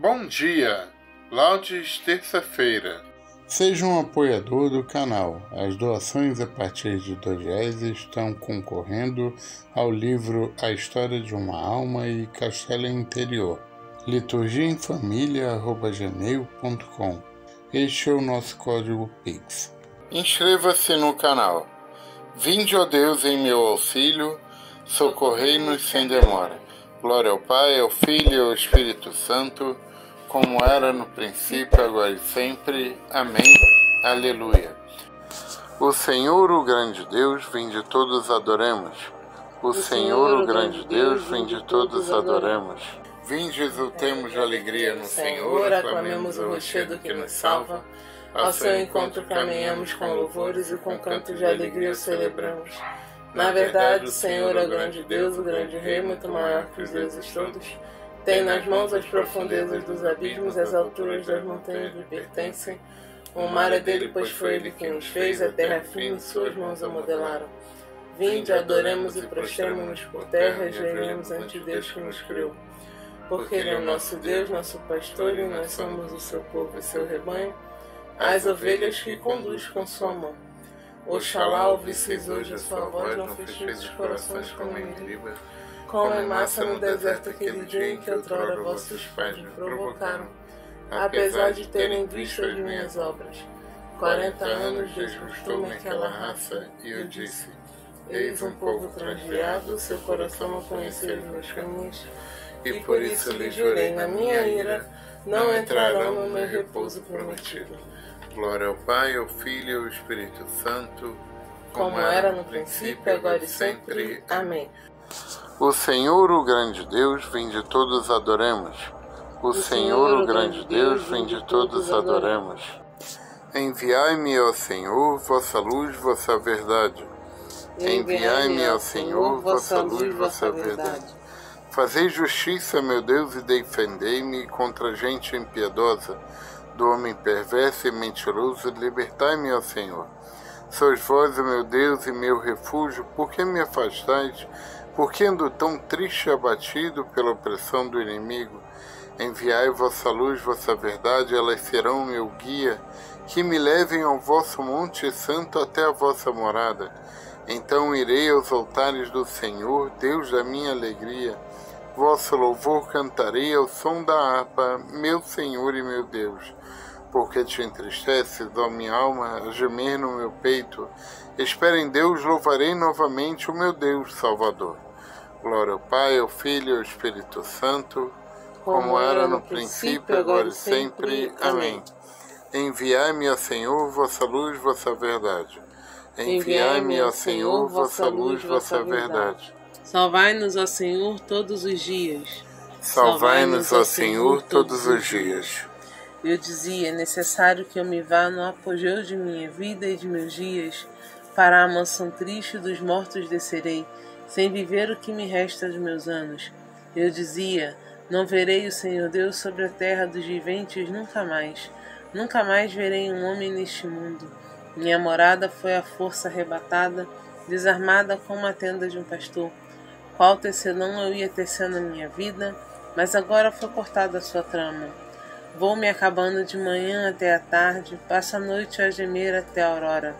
Bom dia! Laudes terça-feira. Seja um apoiador do canal. As doações a partir de R$ reais estão concorrendo ao livro A História de uma Alma e Castelo Interior. Liturgia em Família@gmail.com. Este é o nosso código Pix. Inscreva-se no canal. Vinde, ó Deus, em meu auxílio, socorrei-nos sem demora. Glória ao Pai, ao Filho e ao Espírito Santo como era no princípio, agora e sempre. Amém. Aleluia. O Senhor, o grande Deus, vinde todos adoremos. O Senhor, o grande Deus, vinde todos adoremos. Vinde exultemos de alegria no Senhor, aclamemos o rochedo que nos salva. Ao seu encontro caminhamos com louvores e com cantos de alegria celebramos. Na verdade, o Senhor é o grande Deus, o grande Rei, muito maior que os deuses todos. Tem nas mãos as profundezas dos abismos, as alturas das montanhas lhe pertencem. O mar é dele, pois foi ele quem nos fez, a terra é firme, suas mãos a modelaram. Vinde, adoremos e prostremos-nos por terra, e gememos ante Deus que nos criou. Porque Ele é o nosso Deus, nosso pastor, e nós somos o seu povo e seu rebanho, as ovelhas que conduz com sua mão. Oxalá ouvisseis hoje a sua voz, não fecheis os corações como em Líbano como é massa no deserto aquele dia em que outrora vossos pais me provocaram, apesar de terem visto as minhas obras. Quarenta anos desgostou-me aquela raça, e eu disse, Eis um povo transviado, seu coração não conheceu os meus caminhos, e por isso lhe jurei na minha ira, não entrarão no meu repouso prometido. Glória ao Pai, ao Filho e ao Espírito Santo, como era no princípio, agora e sempre. Amém. O Senhor, o grande Deus, vinde todos adoremos. O Senhor, o grande Deus, vinde todos adoremos. Enviai-me, ó Senhor, vossa luz, vossa verdade. Enviai-me, ó Senhor, vossa luz, vossa verdade. Fazei justiça, meu Deus, e defendei-me contra a gente impiedosa, do homem perverso e mentiroso, libertai-me, ó Senhor. Sois vós, meu Deus e meu refúgio, por que me afastais? Porque tão triste e abatido pela opressão do inimigo? Enviai vossa luz, vossa verdade, elas serão meu guia, que me levem ao vosso monte santo até a vossa morada. Então irei aos altares do Senhor, Deus da minha alegria. Vosso louvor cantarei ao som da harpa, meu Senhor e meu Deus. Porque te entristeces, ó minha alma, a gemer no meu peito. Espera em Deus, louvarei novamente o meu Deus Salvador. Glória ao Pai, ao Filho e ao Espírito Santo, como era no princípio, agora e sempre. Amém. Enviai-me, ó Senhor, vossa luz, vossa verdade. Enviai-me, ó Senhor, vossa luz, vossa verdade. Salvai-nos, ó Senhor, todos os dias. Salvai-nos, ó Senhor, todos os dias. Eu dizia, é necessário que eu me vá no apogeu de minha vida e de meus dias, para a mansão triste dos mortos descerei sem viver o que me resta dos meus anos. Eu dizia: Não verei o Senhor Deus sobre a terra dos viventes nunca mais. Nunca mais verei um homem neste mundo. Minha morada foi a força arrebatada, desarmada como a tenda de um pastor. Qual tecelão eu ia tecer na minha vida, mas agora foi cortada a sua trama. Vou me acabando de manhã até a tarde, passo a noite a gemer até a aurora.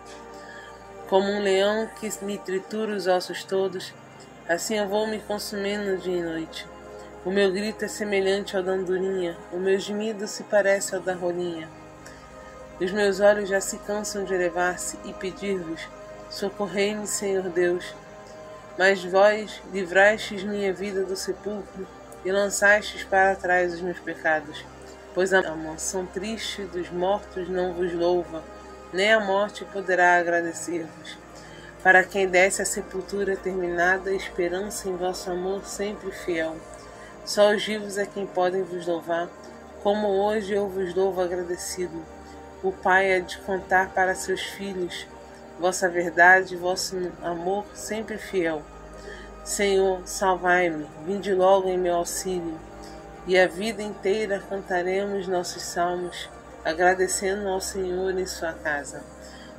Como um leão que me tritura os ossos todos, assim eu vou me consumindo dia e noite. O meu grito é semelhante ao da andorinha, o meu gemido se parece ao da rolinha. Os meus olhos já se cansam de elevar-se e pedir-vos: Socorrei-me, Senhor Deus. Mas vós livrastes minha vida do sepulcro e lançastes para trás os meus pecados. Pois a mansão triste dos mortos não vos louva nem a morte poderá agradecer-vos. Para quem desce a sepultura terminada, esperança em vosso amor sempre fiel. Só os vivos é quem podem vos louvar, como hoje eu vos louvo agradecido. O Pai é de contar para seus filhos vossa verdade, vosso amor sempre fiel. Senhor, salvai-me, vinde logo em meu auxílio, e a vida inteira cantaremos nossos salmos agradecendo ao Senhor em sua casa.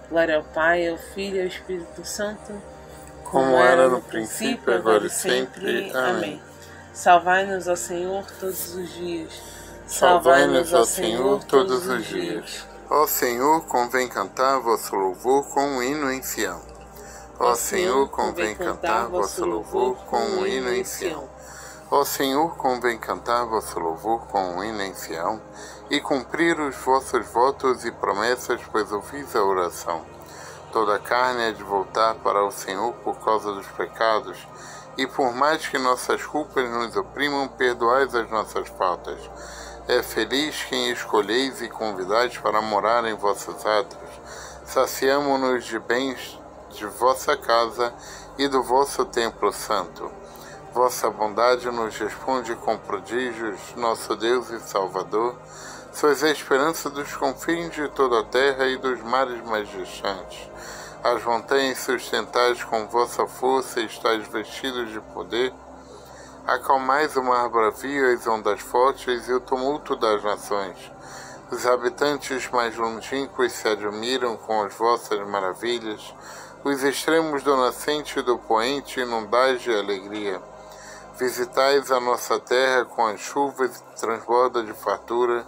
Glória ao Pai, ao Filho e ao Espírito Santo, como, era no princípio, agora e sempre. Amém. Salvai-nos, ó Senhor, todos os dias. Salvai-nos, ó Senhor, todos os dias. Ó Senhor, convém cantar vosso louvor com um hino em Sião. Ó Senhor, convém cantar vosso louvor com um hino em Sião. Ó Senhor, convém cantar vosso louvor com um hino em Sião e cumprir os vossos votos e promessas, pois ouvis a oração. Toda a carne é de voltar para o Senhor por causa dos pecados, e por mais que nossas culpas nos oprimam, perdoais as nossas faltas é feliz quem escolheis e convidais para morar em vossos atos. Saciamo-nos de bens de vossa casa e do vosso templo santo. Vossa bondade nos responde com prodígios, nosso Deus e Salvador. Sois a esperança dos confins de toda a terra e dos mares mais distantes. As montanhas sustentais com vossa força estáis vestidos de poder. Acalmais o mar bravio, as ondas fortes e o tumulto das nações. Os habitantes mais longínquos se admiram com as vossas maravilhas. Os extremos do nascente e do poente inundais de alegria. Visitais a nossa terra com as chuvas e transborda de fartura.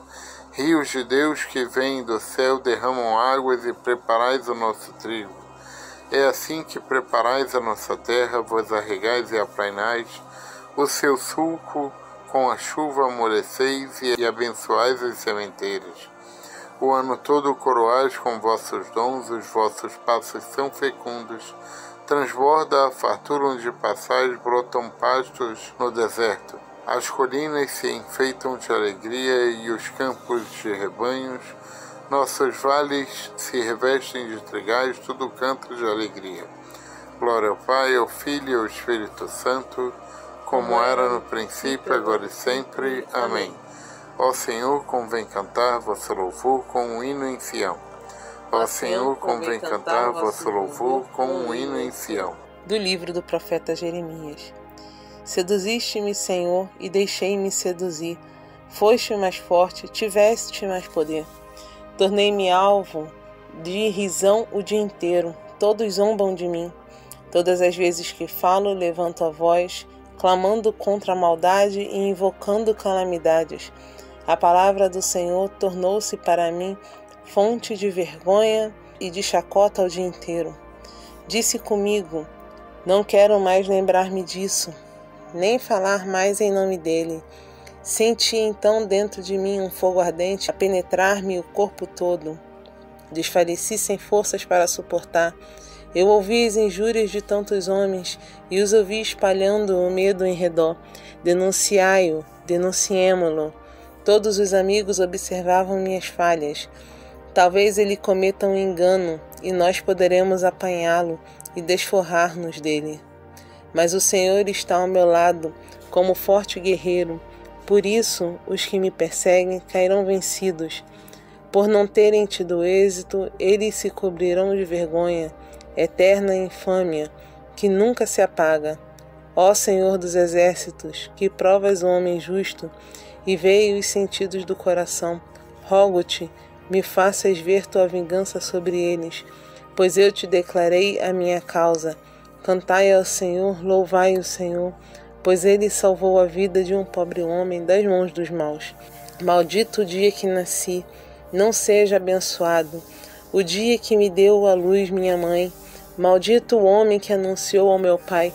Rios de Deus que vêm do céu derramam águas e preparais o nosso trigo. É assim que preparais a nossa terra, vos arregais e aplainais o seu sulco com a chuva amoleceis e abençoais as sementeiras. O ano todo coroais com vossos dons, os vossos passos são fecundos, transborda a fartura onde passais, brotam pastos no deserto. As colinas se enfeitam de alegria e os campos de rebanhos, nossos vales se revestem de trigais, tudo canta de alegria. Glória ao Pai, ao Filho e ao Espírito Santo, como era no princípio, agora e sempre. Amém. Ó Senhor, convém cantar vosso louvor com um hino em Sião. Ó Senhor, convém cantar vosso louvor com um hino em Sião. Do livro do profeta Jeremias. Seduziste-me, Senhor, e deixei-me seduzir. Foste mais forte, tiveste mais poder. Tornei-me alvo de risão o dia inteiro. Todos zombam de mim. Todas as vezes que falo, levanto a voz clamando contra a maldade e invocando calamidades. A palavra do Senhor tornou-se para mim fonte de vergonha e de chacota o dia inteiro. Disse comigo: Não quero mais lembrar-me disso, nem falar mais em nome dele. Senti então dentro de mim um fogo ardente a penetrar-me o corpo todo. Desfaleci sem forças para suportar. Eu ouvi as injúrias de tantos homens e os ouvi espalhando o medo em redor. Denunciai-o, denunciemo-lo. Todos os amigos observavam minhas falhas. Talvez ele cometa um engano e nós poderemos apanhá-lo e desforrar-nos dele. Mas o Senhor está ao meu lado como forte guerreiro. Por isso, os que me perseguem cairão vencidos. Por não terem tido êxito, eles se cobrirão de vergonha eterna infâmia, que nunca se apaga. Ó Senhor dos exércitos, que provas o homem justo e veio os sentidos do coração, rogo-te, me faças ver tua vingança sobre eles, pois eu te declarei a minha causa. Cantai ao Senhor, louvai o Senhor, pois ele salvou a vida de um pobre homem das mãos dos maus. Maldito o dia que nasci, não seja abençoado o dia que me deu a luz minha mãe. Maldito o homem que anunciou ao meu pai: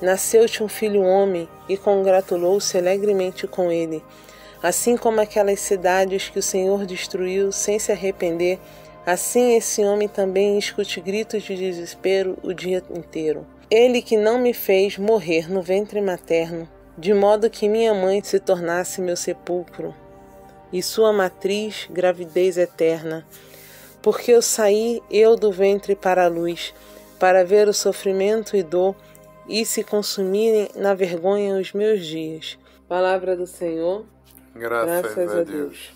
Nasceu-te um filho homem, e congratulou-se alegremente com ele. Assim como aquelas cidades que o Senhor destruiu sem se arrepender, assim esse homem também escute gritos de desespero o dia inteiro. Ele que não me fez morrer no ventre materno, de modo que minha mãe se tornasse meu sepulcro, e sua matriz gravidez eterna. Porque eu saí eu do ventre para a luz, para ver o sofrimento e dor e se consumirem na vergonha os meus dias. Palavra do Senhor. Graças, Graças a, Deus. Deus.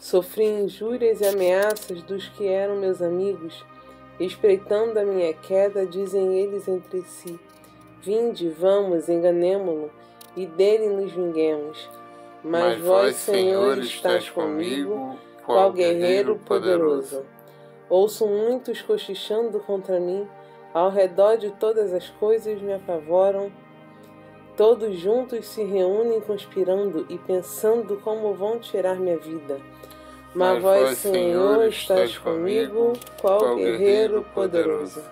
Sofri injúrias e ameaças dos que eram meus amigos. Espreitando a minha queda, dizem eles entre si: Vinde, vamos, enganemo-lo, e dele nos vinguemos. Mas, Mas vós, Senhor, estás comigo, qual guerreiro poderoso. Ouço muitos cochichando contra mim ao redor de todas as coisas me apavoram. Todos juntos se reúnem conspirando e pensando como vão tirar minha vida. Mas vós, Senhor, estás comigo, qual guerreiro poderoso.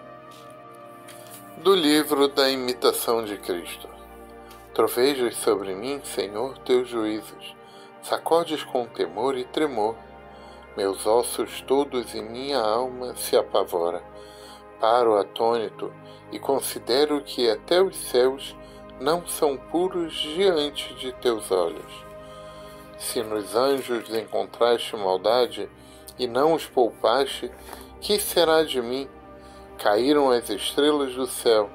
Do livro da imitação de Cristo. Trovejas sobre mim, Senhor, teus juízos. Sacodes com temor e tremor. Meus ossos todos e minha alma se apavora. Paro atônito e considero que até os céus não são puros diante de teus olhos. Se nos anjos encontraste maldade e não os poupaste, que será de mim? Caíram as estrelas do céu,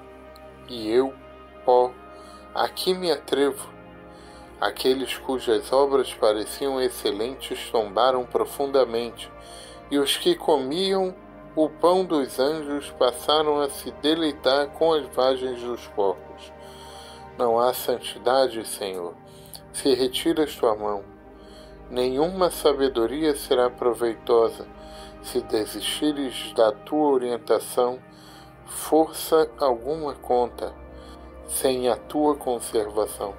e eu, pó, aqui me atrevo. Aqueles cujas obras pareciam excelentes tombaram profundamente, e os que comiam o pão dos anjos passaram a se deleitar com as vagens dos porcos. Não há santidade, Senhor, se retiras tua mão. Nenhuma sabedoria será proveitosa se desistires da tua orientação, força alguma conta, sem a tua conservação.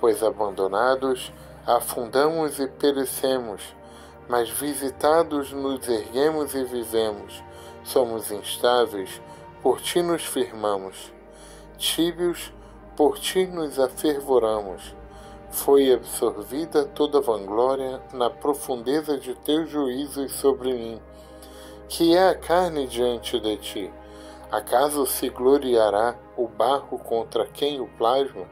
Pois abandonados, afundamos e perecemos mas visitados nos erguemos e vivemos. Somos instáveis, por ti nos firmamos. Tíbios, por ti nos afervoramos. Foi absorvida toda vanglória na profundeza de teus juízos sobre mim. Que é a carne diante de ti? Acaso se gloriará o barro contra quem o plasma?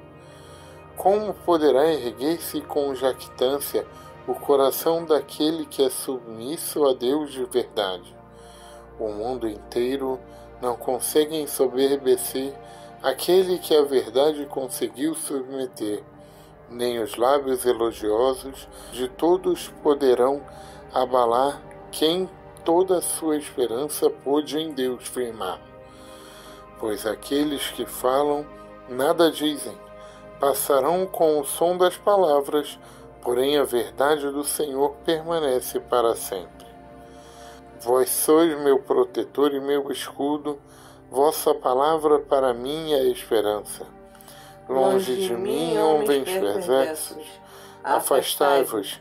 Como poderá erguer-se com jactância o coração daquele que é submisso a Deus de verdade. O mundo inteiro não consegue ensoberbecer aquele que a verdade conseguiu submeter, nem os lábios elogiosos de todos poderão abalar quem toda a sua esperança pôde em Deus firmar. Pois aqueles que falam nada dizem, passarão com o som das palavras porém a verdade do Senhor permanece para sempre. Vós sois meu protetor e meu escudo, vossa palavra para mim é esperança. Longe de mim, homens perversos, afastai-vos,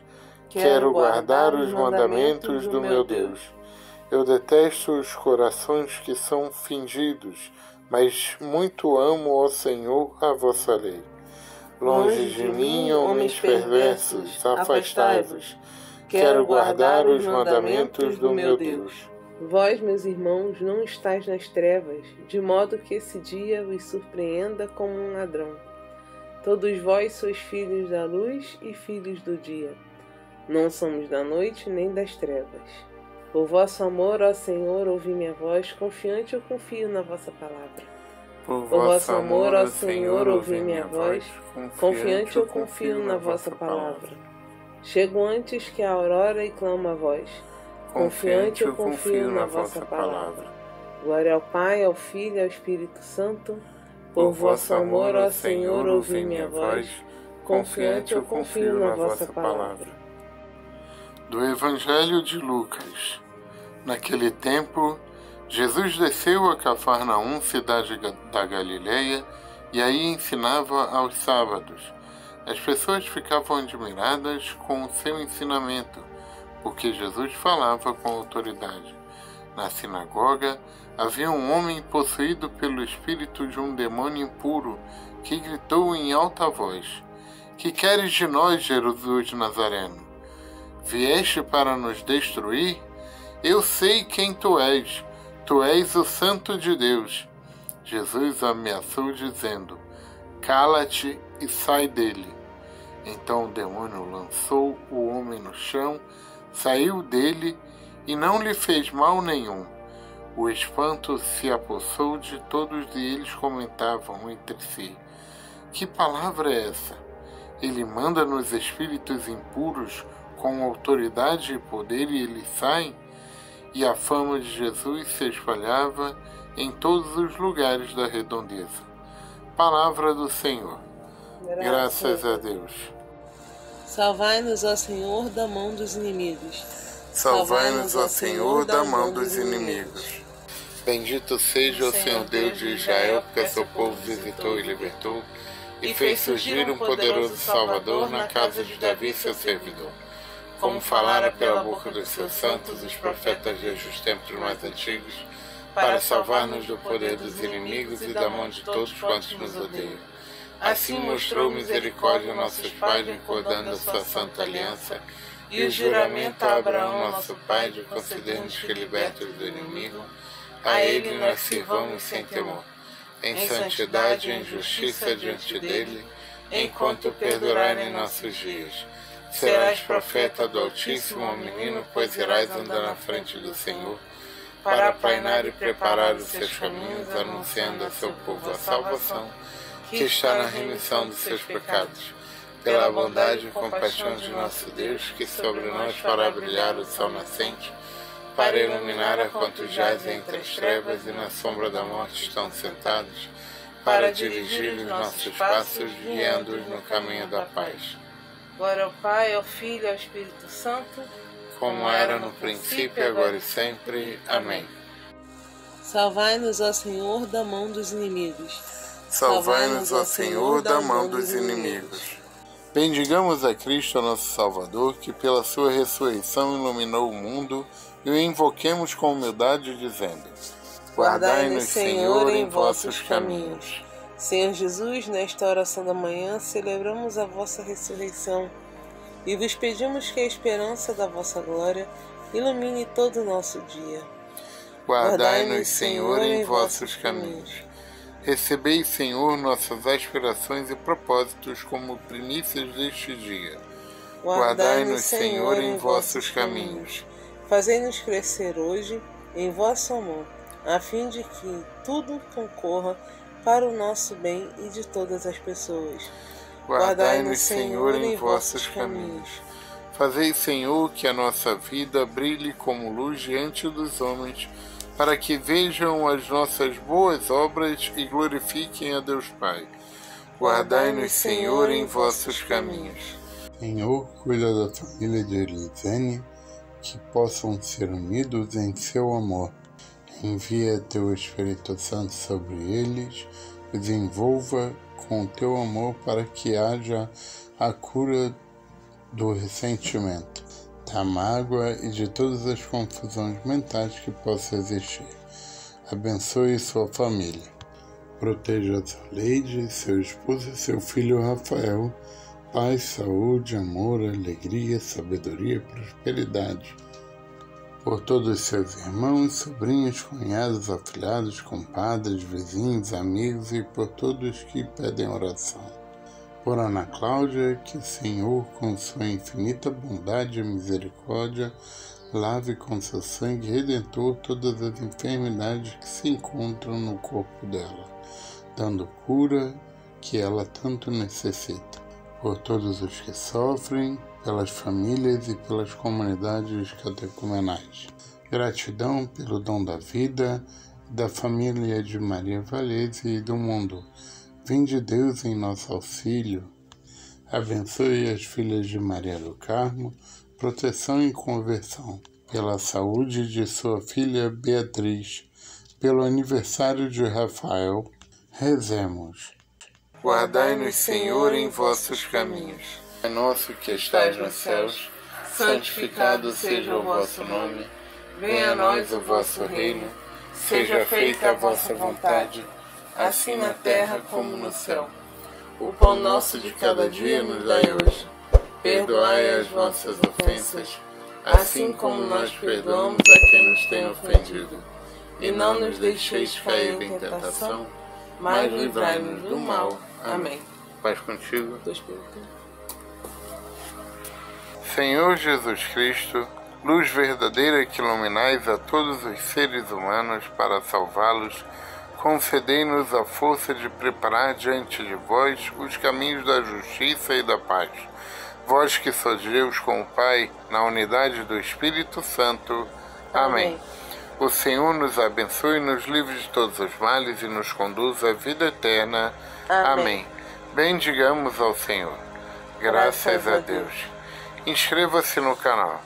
quero guardar os mandamentos do meu Deus. Eu detesto os corações que são fingidos, mas muito amo, ó Senhor, a vossa lei. Longe de mim, homens perversos, afastai-vos. Quero guardar os mandamentos do meu Deus. Vós, meus irmãos, não estáis nas trevas, de modo que esse dia vos surpreenda como um ladrão. Todos vós sois filhos da luz e filhos do dia. Não somos da noite nem das trevas. Por vosso amor, ó Senhor, ouvi minha voz, confiante eu confio na vossa palavra. Por vosso amor, ó Senhor, ouvi minha voz, confiante eu confio na vossa palavra. Chego antes que a aurora e clamo a voz, confiante eu confio na vossa palavra. Glória ao Pai, ao Filho e ao Espírito Santo. Por vosso amor, ó Senhor, ouvi minha voz, confiante eu confio na vossa palavra. Do Evangelho de Lucas. Naquele tempo, Jesus desceu a Cafarnaum, cidade da Galileia, e aí ensinava aos sábados. As pessoas ficavam admiradas com o seu ensinamento, porque Jesus falava com autoridade. Na sinagoga havia um homem possuído pelo espírito de um demônio impuro que gritou em alta voz: Que queres de nós, Jesus Nazareno? Vieste para nos destruir? Eu sei quem tu és Tu és o Santo de Deus. Jesus ameaçou, dizendo: Cala-te e sai dele. Então o demônio lançou o homem no chão, saiu dele e não lhe fez mal nenhum. O espanto se apossou de todos e eles comentavam entre si: Que palavra é essa? Ele manda nos espíritos impuros com autoridade e poder e eles saem? e a fama de Jesus se espalhava em todos os lugares da redondeza. Palavra do Senhor. Graças, Graças a Deus. Salvai-nos, ó Senhor, da mão dos inimigos. Salvai-nos, ó Senhor, da mão dos inimigos. Bendito seja o Senhor Deus de Israel, porque seu povo visitou e libertou. e fez surgir um poderoso Salvador na casa de Davi, seu servidor. Como falara pela boca dos seus santos os profetas desde os tempos mais antigos, para salvar-nos do poder dos inimigos e da mão de todos quantos nos odeiam. Assim mostrou misericórdia a nossos pais, recordando a sua santa aliança, e o juramento a Abraão, nosso pai, de conceder-nos que libertos do inimigo, a ele nós sirvamos sem temor. Em santidade e em justiça diante dele, enquanto perdurarem nossos dias. Serás profeta do Altíssimo, menino, pois irás andar na frente do Senhor, para aplainar e preparar os seus caminhos, anunciando a seu povo a salvação, que está na remissão dos seus pecados. Pela bondade e compaixão de nosso Deus, que sobre nós fará brilhar o sol nascente, para iluminar a quantos jazem entre as trevas e na sombra da morte estão sentados, para dirigir os nossos passos, guiando-os no caminho da paz. Glória ao Pai, ao Filho e ao Espírito Santo, como era no princípio, agora e sempre. Amém. Salvai-nos, ó Senhor, da mão dos inimigos. Salvai-nos, ó Senhor, da mão dos inimigos. Bendigamos a Cristo, nosso Salvador, que pela sua ressurreição iluminou o mundo e o invoquemos com humildade, dizendo: Guardai-nos, Senhor, em vossos caminhos. Senhor Jesus, nesta oração da manhã, celebramos a vossa ressurreição e vos pedimos que a esperança da vossa glória ilumine todo o nosso dia. Guardai-nos, Senhor, em vossos caminhos. Recebei, Senhor, nossas aspirações e propósitos como primícias deste dia. Guardai-nos, Senhor, em vossos caminhos Fazei-nos crescer hoje em vosso amor, a fim de que tudo concorra para o nosso bem e de todas as pessoas. Guardai-nos, Senhor, em vossos caminhos. Fazei, Senhor, que a nossa vida brilhe como luz diante dos homens, para que vejam as nossas boas obras e glorifiquem a Deus Pai. Guardai-nos, Senhor, em vossos caminhos. Senhor, cuida da família de Elisane que possam ser unidos em seu amor. Envia teu Espírito Santo sobre eles, os envolva com teu amor para que haja a cura do ressentimento, da mágoa e de todas as confusões mentais que possam existir. Abençoe sua família. Proteja a Leide, seu esposo e seu filho Rafael paz, saúde, amor, alegria, sabedoria, prosperidade. Por todos seus irmãos, sobrinhos, cunhados, afilhados, compadres, vizinhos, amigos e por todos que pedem oração. Por Ana Cláudia, que o Senhor, com sua infinita bondade e misericórdia, lave com seu sangue redentor todas as enfermidades que se encontram no corpo dela, dando cura que ela tanto necessita por todos os que sofrem, pelas famílias e pelas comunidades catecumenais. Gratidão pelo dom da vida, da família de Maria Valese e do mundo. Vinde Deus em nosso auxílio. Abençoe as filhas de Maria do Carmo, proteção e conversão. Pela saúde de sua filha Beatriz, pelo aniversário de Rafael, rezemos. Guardai-nos, Senhor, em vossos caminhos. É nosso que estais nos céus, santificado seja o vosso nome. Venha a nós o vosso reino. Seja feita a vossa vontade, assim na terra como no céu. O pão nosso de cada dia nos dai hoje. Perdoai as nossas ofensas, assim como nós perdoamos a quem nos tem ofendido. E não nos deixeis cair em tentação, mas livrai-nos do mal. Amém. Paz contigo. Senhor Jesus Cristo, luz verdadeira que iluminais a todos os seres humanos para salvá-los, concedei-nos a força de preparar diante de vós os caminhos da justiça e da paz. Vós que sois Deus com o Pai, na unidade do Espírito Santo. Amém. Amém. O Senhor nos abençoe, nos livre de todos os males e nos conduza à vida eterna. Amém. Amém. Bendigamos ao Senhor. Graças, Graças a Deus. Deus. Inscreva-se no canal.